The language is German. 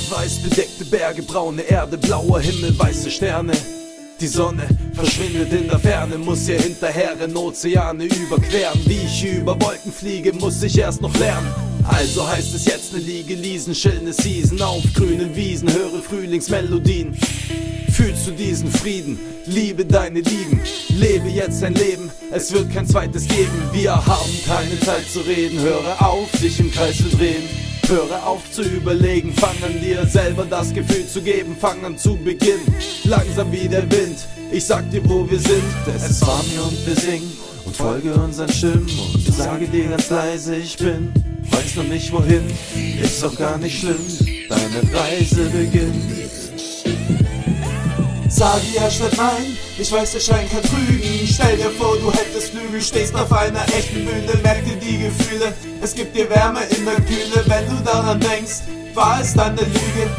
Schneeweiß bedeckte Berge, braune Erde, blauer Himmel, weiße Sterne. Die Sonne verschwindet in der Ferne, muss ihr hinterherren, Ozeane überqueren. Wie ich über Wolken fliege, muss ich erst noch lernen. Also heißt es jetzt ne Liege, Liesen, schöne Season auf grünen Wiesen, höre Frühlingsmelodien. Fühlst du diesen Frieden? Liebe deine Lieben, lebe jetzt dein Leben, es wird kein zweites geben. Wir haben keine Zeit zu reden, höre auf, dich im Kreis zu drehen. Höre auf zu überlegen, fang an dir selber das Gefühl zu geben, fang an zu beginnen, langsam wie der Wind. Ich sag dir, wo wir sind, es ist warm hier und wir singen und folge unseren Stimmen und sage dir ganz leise, ich bin, weiß noch nicht wohin, ist doch gar nicht schlimm, deine Reise beginnt. Sagia statt nein, ich weiß, der Schein kann trügen. Stell dir vor, du hättest Flügel, stehst auf einer echten Bühne, merk dir die Gefühle. Es gibt dir Wärme in der Kühle, wenn du daran denkst, war es dann eine Lüge?